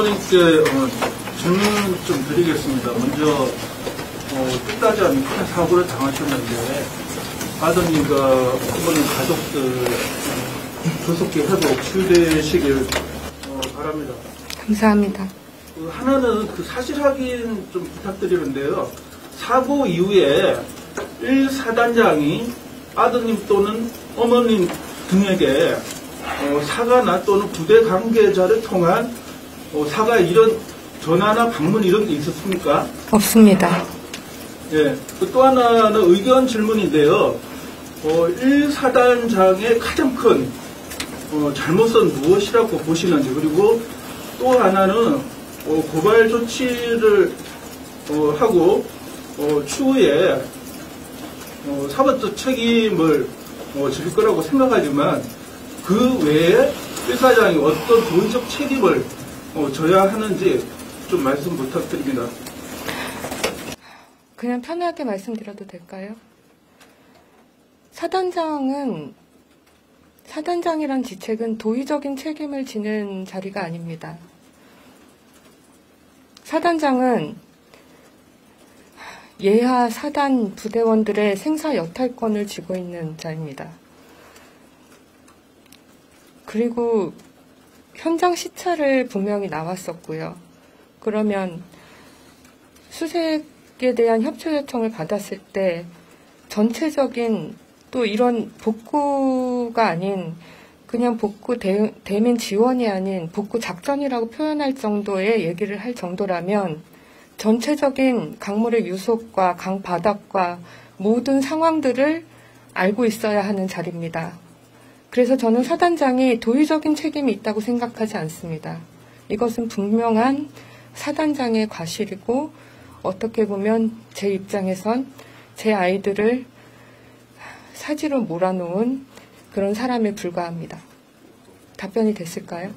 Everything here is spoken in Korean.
부모님께 어, 질문 좀 드리겠습니다. 먼저 어, 뜻하지 않은 큰 사고를 당하셨는데 아드님과 부모님 가족들 어, 조속히 회복 치유되시길 어, 바랍니다. 감사합니다. 그 하나는 그 사실 확인 좀 부탁드리는데요. 사고 이후에 1사단장이 아드님 또는 어머님 등에게 어, 사과나 또는 부대 관계자를 통한 어, 사과 이런 전화나 방문 이런 게 있었습니까? 없습니다. 예. 그또 하나는 의견 질문인데요. 어, 1사단장의 가장 큰 어, 잘못은 무엇이라고 보시는지 그리고 또 하나는 어, 고발 조치를 어, 하고 어, 추후에 어, 사법적 책임을 어, 질 거라고 생각하지만 그 외에 1사장이 어떤 도의적 책임을 어, 져야 하는지 좀 말씀 부탁드립니다. 그냥 편하게 말씀드려도 될까요? 사단장은 사단장이란 직책은 도의적인 책임을 지는 자리가 아닙니다. 사단장은 예하 사단 부대원들의 생사 여탈권을 쥐고 있는 자입니다. 그리고 현장 시찰을 분명히 나왔었고요. 그러면 수색에 대한 협조 요청을 받았을 때 전체적인 또 이런 복구가 아닌 그냥 복구 대, 대면 지원이 아닌 복구 작전이라고 표현할 정도의 얘기를 할 정도라면 전체적인 강물의 유속과 강 바닥과 모든 상황들을 알고 있어야 하는 자리입니다. 그래서 저는 사단장이 도의적인 책임이 있다고 생각하지 않습니다. 이것은 분명한 사단장의 과실이고 어떻게 보면 제 입장에선 제 아이들을 사지로 몰아놓은 그런 사람에 불과합니다. 답변이 됐을까요?